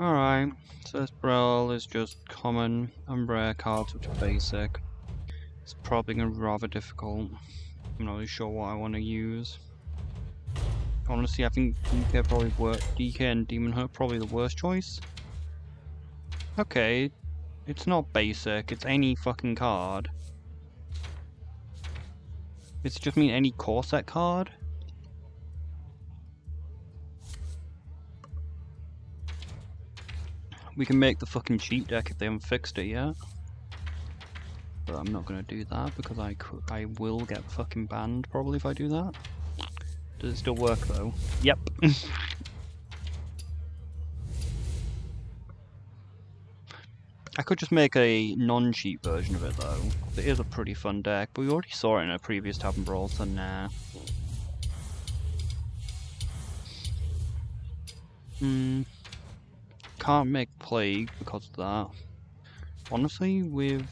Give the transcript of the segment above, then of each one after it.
Alright, so this brawl is just common rare cards which are basic. It's probably going to be rather difficult. I'm not really sure what I want to use. Honestly, I think DK probably work. DK and Demon Hook probably the worst choice. Okay, it's not basic. It's any fucking card. It's just mean any core set card. We can make the fucking cheat deck if they haven't fixed it yet. But I'm not gonna do that because I I will get fucking banned probably if I do that. Does it still work though? Yep. I could just make a non-cheat version of it though. It is a pretty fun deck, but we already saw it in a previous Tavern Brawl, so nah. Hmm. Can't make Plague because of that. Honestly, with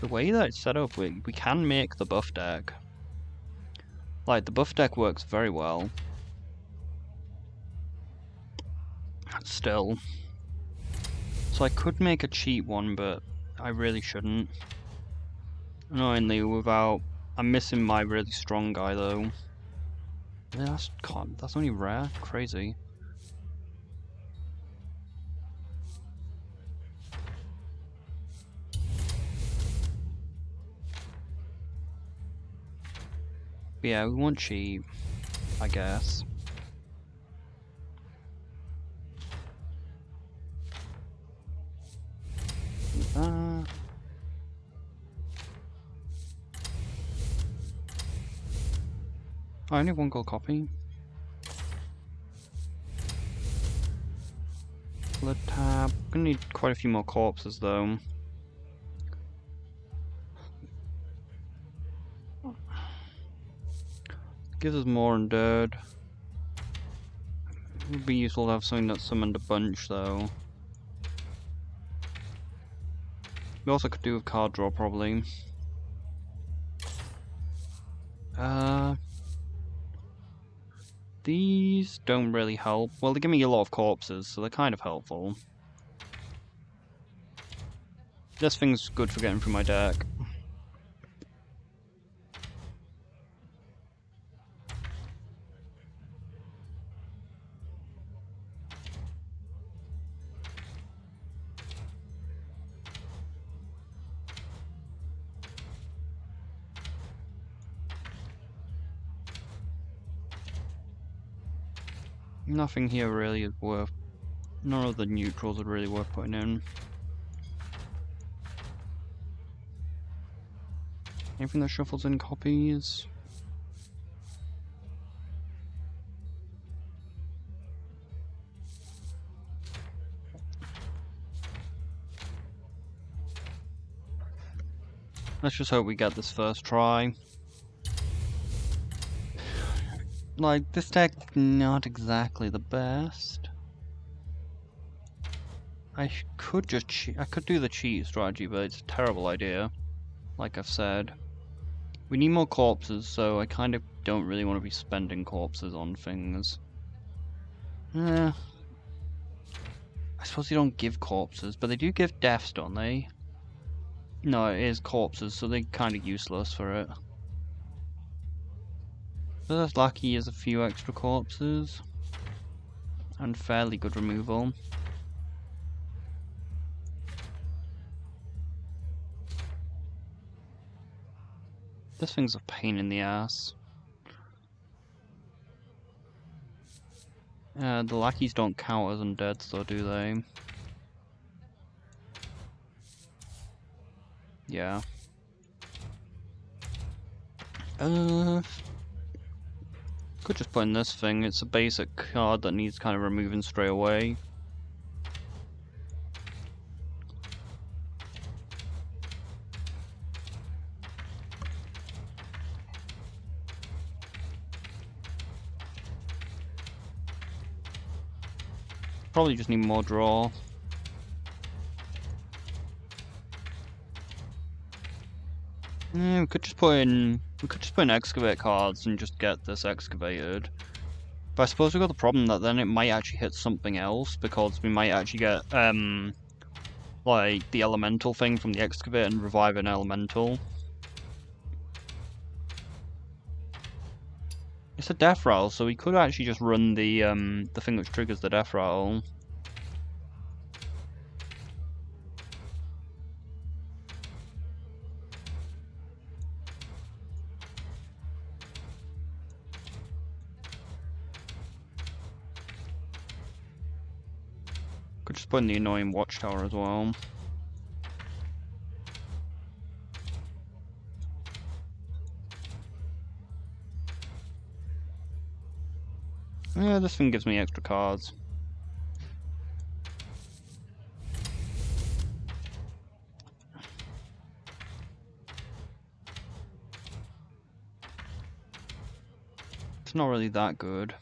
the way that it's set up, we, we can make the buff deck. Like, the buff deck works very well. Still. So I could make a cheat one, but I really shouldn't. Annoyingly, without... I'm missing my really strong guy, though. Yeah, that's, that's only rare? Crazy. But yeah, we want cheap, I guess. Uh, I only one gold copy. Blood tap. Gonna need quite a few more corpses though. Gives us more undead. Would be useful to have something that summoned a bunch though. We also could do with card draw probably. Uh, these don't really help. Well, they give me a lot of corpses, so they're kind of helpful. This thing's good for getting through my deck. Nothing here really is worth... None of the neutrals are really worth putting in. Anything that shuffles in copies? Let's just hope we get this first try. Like, this deck, not exactly the best. I could just. I could do the cheat strategy, but it's a terrible idea. Like I've said. We need more corpses, so I kind of don't really want to be spending corpses on things. Eh. I suppose you don't give corpses, but they do give deaths, don't they? No, it is corpses, so they're kind of useless for it. That's lucky as a few extra corpses. And fairly good removal. This thing's a pain in the ass. Uh, the lackeys don't count as undead, though, do they? Yeah. Uh, could just put in this thing, it's a basic card that needs kind of removing straight away. Probably just need more draw. Yeah, we could just put in we could just put in excavate cards and just get this excavated. But I suppose we've got the problem that then it might actually hit something else, because we might actually get, um, like, the elemental thing from the excavate and revive an elemental. It's a death rattle, so we could actually just run the, um, the thing which triggers the death rattle. Could just put in the annoying watchtower as well. Yeah, this thing gives me extra cards. It's not really that good.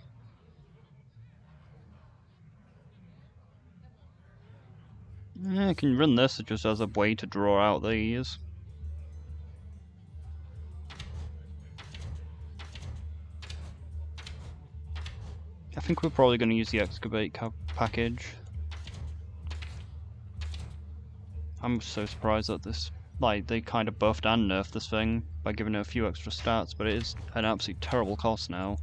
Yeah, I can run this just as a way to draw out these. I think we're probably going to use the excavate package. I'm so surprised that this, like, they kind of buffed and nerfed this thing by giving it a few extra stats, but it is an absolutely terrible cost now.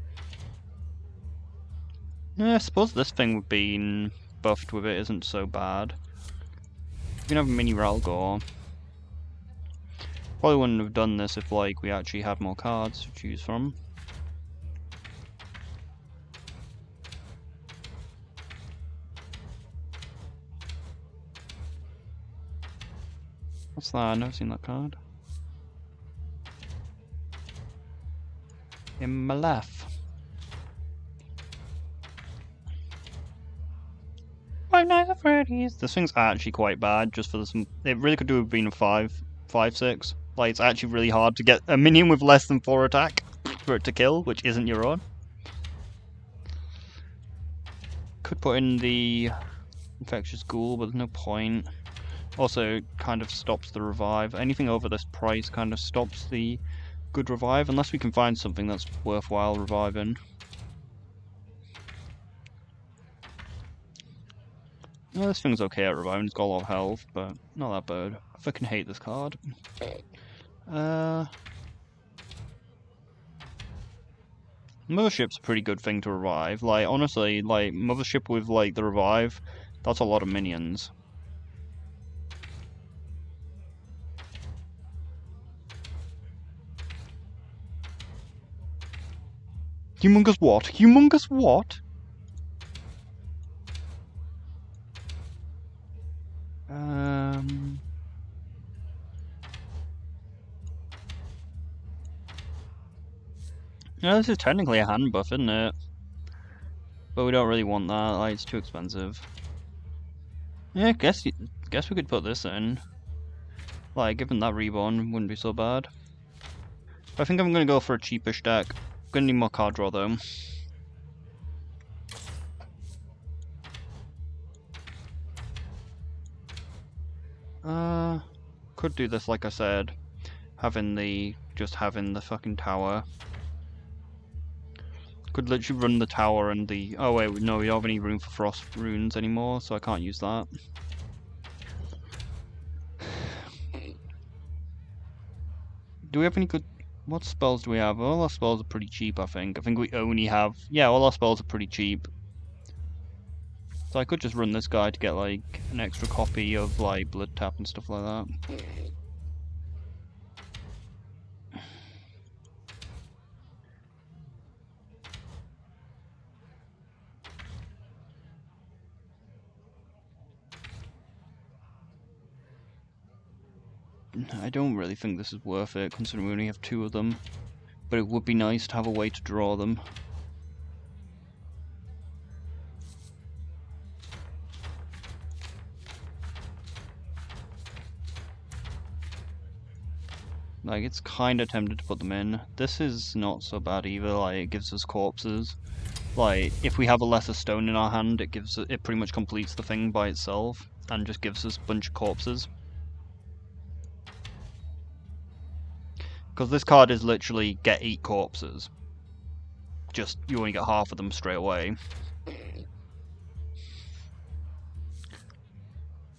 Yeah, I suppose this thing would be buffed with it isn't so bad. We can have a mini Ralgor. Probably wouldn't have done this if like we actually had more cards to choose from. What's that? I've never seen that card. Immoleth. Five Nights at Freddy's. This thing's actually quite bad, just for this. It really could do have been a 5, 5, 6. Like, it's actually really hard to get a minion with less than 4 attack for it to kill, which isn't your own. Could put in the Infectious Ghoul, but there's no point. Also, kind of stops the revive. Anything over this price kind of stops the good revive, unless we can find something that's worthwhile reviving. This thing's okay at reviving, it's got a lot of health, but not that bad. I fucking hate this card. Uh... Mothership's a pretty good thing to revive. Like, honestly, like, Mothership with, like, the revive, that's a lot of minions. Humongous what? Humongous what? Um... Yeah, this is technically a hand buff, isn't it? But we don't really want that, like, it's too expensive. Yeah, guess guess we could put this in. Like, given that reborn wouldn't be so bad. I think I'm gonna go for a cheapish deck. I'm gonna need more card draw though. Uh, could do this like I said, having the just having the fucking tower. Could literally run the tower and the. Oh wait, no, we don't have any room for frost runes anymore, so I can't use that. Do we have any good? What spells do we have? All our spells are pretty cheap, I think. I think we only have. Yeah, all our spells are pretty cheap. So I could just run this guy to get like an extra copy of like blood tap and stuff like that. I don't really think this is worth it, considering we only have two of them. But it would be nice to have a way to draw them. Like, it's kind of tempted to put them in. This is not so bad either, like, it gives us corpses. Like, if we have a lesser stone in our hand, it gives it pretty much completes the thing by itself, and just gives us a bunch of corpses. Because this card is literally get eight corpses. just you only get half of them straight away.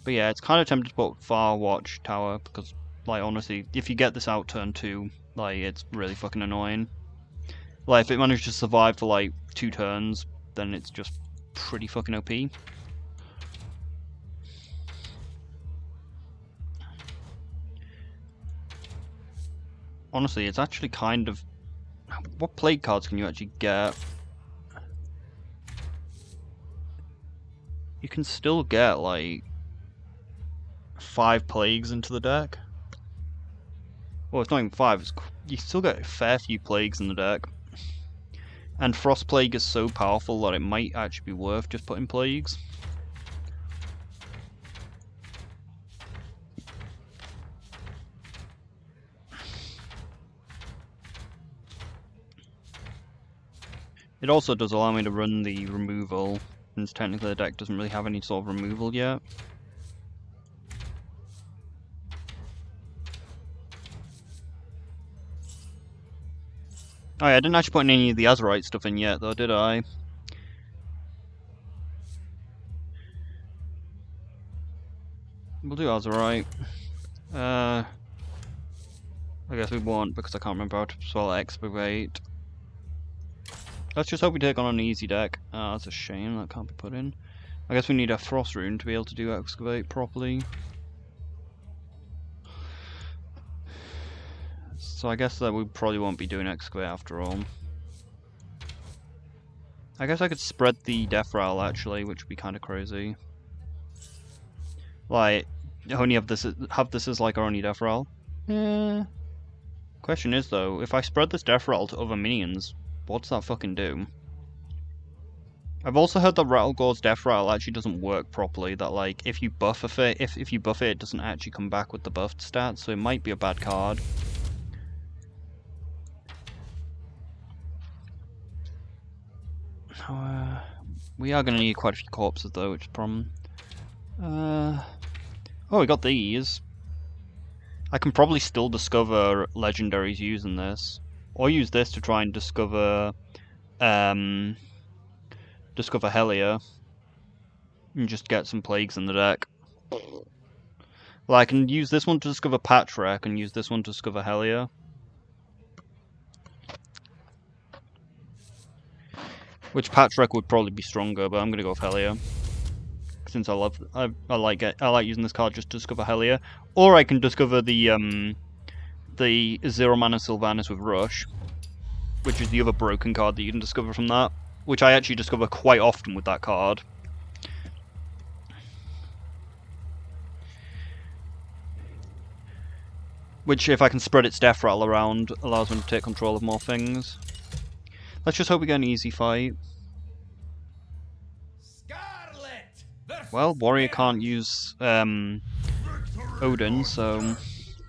But yeah, it's kind of tempted to put Far Watch Tower because, like, honestly, if you get this out turn two, like, it's really fucking annoying. Like, if it manages to survive for like two turns, then it's just pretty fucking OP. Honestly, it's actually kind of... What plague cards can you actually get? You can still get, like, five plagues into the deck. Well, it's not even five, it's, you still get a fair few plagues in the deck. And Frost Plague is so powerful that it might actually be worth just putting plagues. It also does allow me to run the removal, since technically the deck doesn't really have any sort of removal yet. Oh yeah, I didn't actually put any of the Azerite stuff in yet though, did I? We'll do Azerite. Uh, I guess we won't because I can't remember how to spell Excavate. Let's just hope we take on an easy deck. Ah, that's a shame, that can't be put in. I guess we need a Frost Rune to be able to do Excavate properly. So I guess that we probably won't be doing Excavate after all. I guess I could spread the Death Rattle actually, which would be kind of crazy. Like, only have this have this as like our only Death Rattle. Yeah. Question is though, if I spread this Death Rattle to other minions, What's that fucking do? I've also heard that Rattlegore's Death Rattle actually doesn't work properly, that like, if you buff it, if, if you buff it, it doesn't actually come back with the buffed stats, so it might be a bad card. Uh, we are going to need quite a few corpses though, which is a problem. Uh, oh, we got these. I can probably still discover legendaries using this. Or use this to try and discover um, discover Helya and just get some plagues in the deck. Well, I can use this one to discover Patra, and use this one to discover Helya. Which Patrick would probably be stronger, but I'm gonna go with Helya. Since I love, I, I like it, I like using this card just to discover Helya. Or I can discover the um, the Zero Mana Sylvanas with Rush, which is the other broken card that you can discover from that, which I actually discover quite often with that card. Which, if I can spread its death rattle around, allows me to take control of more things. Let's just hope we get an easy fight. Well, Warrior can't use um, Odin, so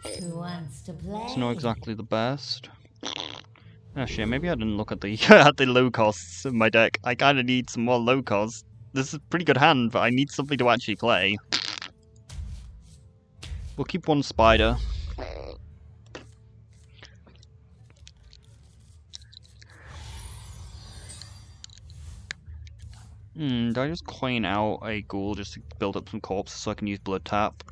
it's not exactly the best. Actually, maybe I didn't look at the at the low costs in my deck. I kind of need some more low costs. This is a pretty good hand, but I need something to actually play. We'll keep one spider. Hmm, do I just coin out a ghoul just to build up some corpses so I can use blood tap?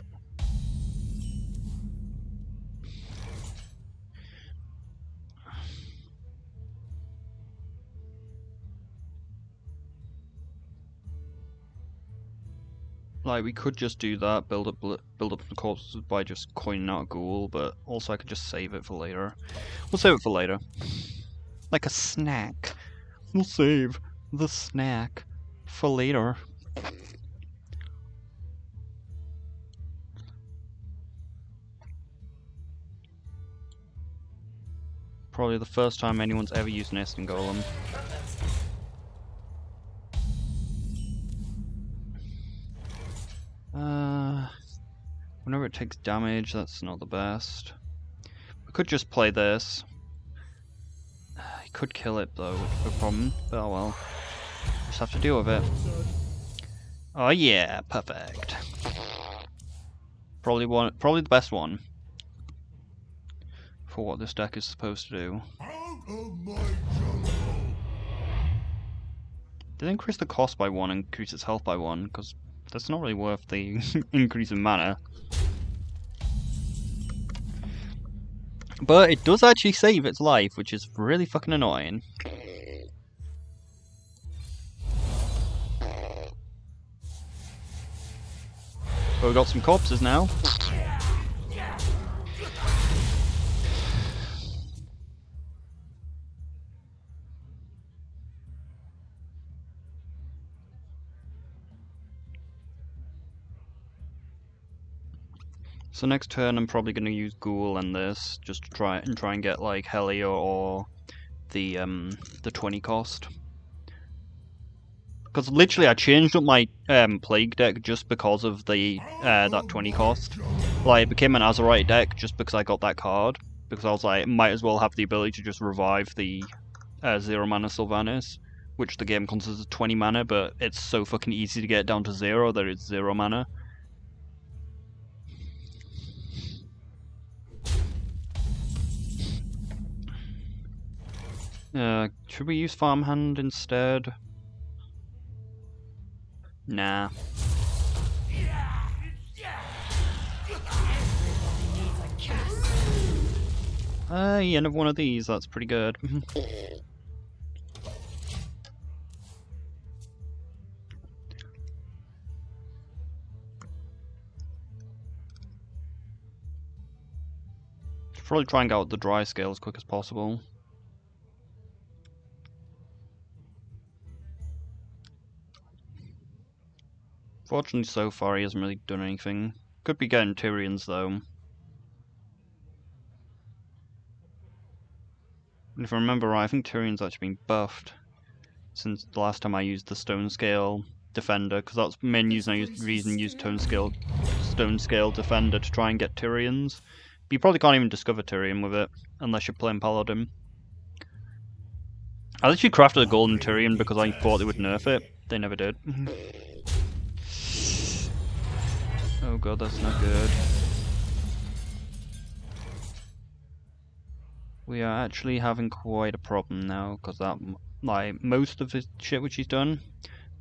Like, we could just do that, build up build up the corpses by just coining out a ghoul, but also I could just save it for later. We'll save it for later. Like a snack. We'll save the snack for later. Probably the first time anyone's ever used Nesting Golem. Uh, whenever it takes damage, that's not the best. We could just play this. He could kill it though, no problem. But oh well. Just have to deal with it. Oh yeah, perfect. Probably one probably the best one. For what this deck is supposed to do. Did increase the cost by one and increase its health by one? Because that's not really worth the increase in mana. But it does actually save its life, which is really fucking annoying. But we've got some corpses now. So next turn I'm probably going to use Ghoul and this, just to try and try and get like Helya or the um the 20 cost. Because literally I changed up my um, Plague deck just because of the uh, that 20 cost. Like it became an Azerite deck just because I got that card. Because I was like, might as well have the ability to just revive the uh, zero mana Sylvanas, which the game considers 20 mana, but it's so fucking easy to get down to zero that it's zero mana. Uh, should we use Farmhand instead? Nah. Uh, yeah, another one of these, that's pretty good. Probably try and get out the dry scale as quick as possible. Fortunately, so far he hasn't really done anything. Could be getting Tirion's though. And if I remember right, I think Tirion's actually been buffed since the last time I used the Stone Scale Defender, because that's the main reason I used, reason used Stone Scale, Stone Scale Defender to try and get Tirion's. But you probably can't even discover Tirion with it, unless you're playing Paladin. I literally crafted a Golden Tirion because I thought they would nerf it. They never did. Oh god, that's not good. We are actually having quite a problem now, because that, like, most of the shit which he's done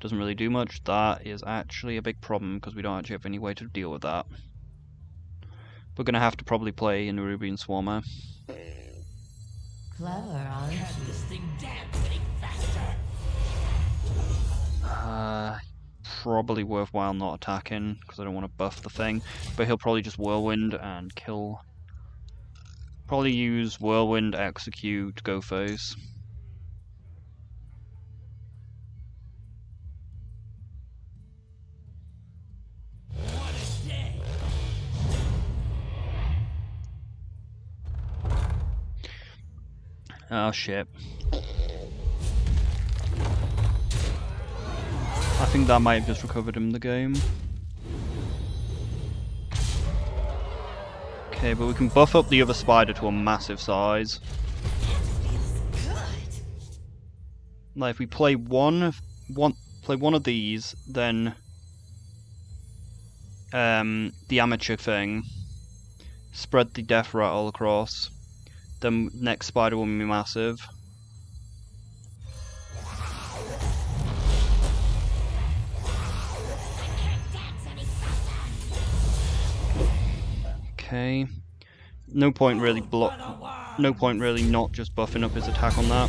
doesn't really do much. That is actually a big problem, because we don't actually have any way to deal with that. We're gonna have to probably play in Nerubian Swarmer. Clever, aren't you? This thing damn faster. Uh, probably worthwhile not attacking, because I don't want to buff the thing. But he'll probably just Whirlwind and kill. Probably use Whirlwind, Execute, Go Phase. Oh shit. I think that might have just recovered him the game. Okay, but we can buff up the other spider to a massive size. Like if we play one, one play one of these, then um, the amateur thing, spread the death rattle across. Then next spider will be massive. Okay. No point really block. No point really not just buffing up his attack on that.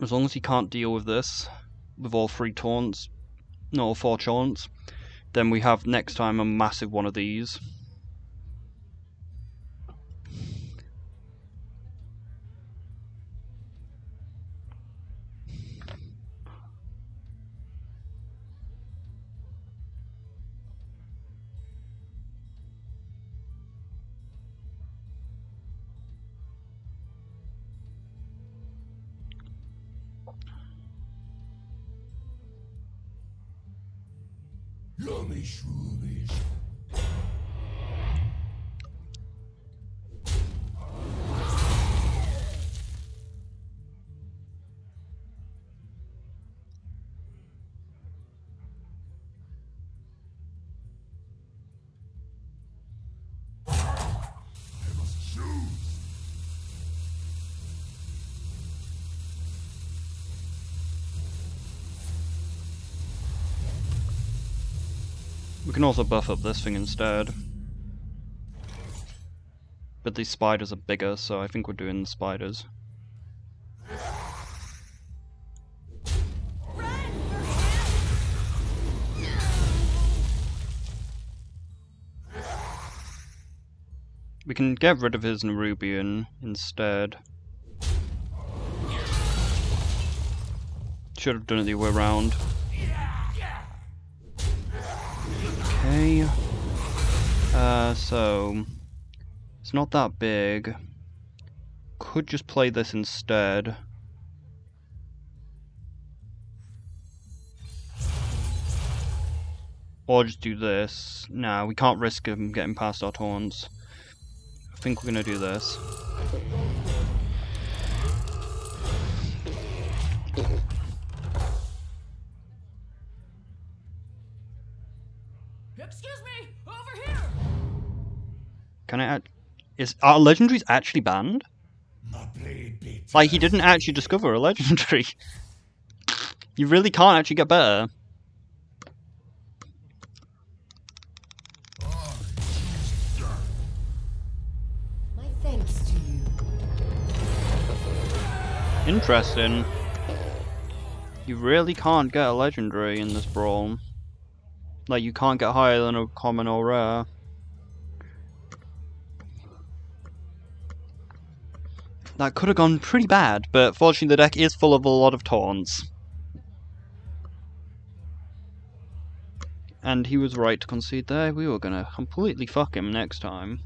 As long as he can't deal with this, with all three taunts, no, all four taunts, then we have next time a massive one of these. Shroomish, Shroomish. We can also buff up this thing instead. But these spiders are bigger, so I think we're doing the spiders. We can get rid of his Nerubian instead. Should have done it the other way around. So... It's not that big. Could just play this instead. Or just do this. Nah, we can't risk him getting past our taunts. I think we're gonna do this. Can I add... Is... Are legendaries actually banned? My blade beats Like, he didn't actually discover a legendary. you really can't actually get better. My thanks to you. Interesting. You really can't get a legendary in this brawl. Like, you can't get higher than a common or rare. That could have gone pretty bad, but fortunately the deck is full of a lot of taunts. And he was right to concede there. We were gonna completely fuck him next time.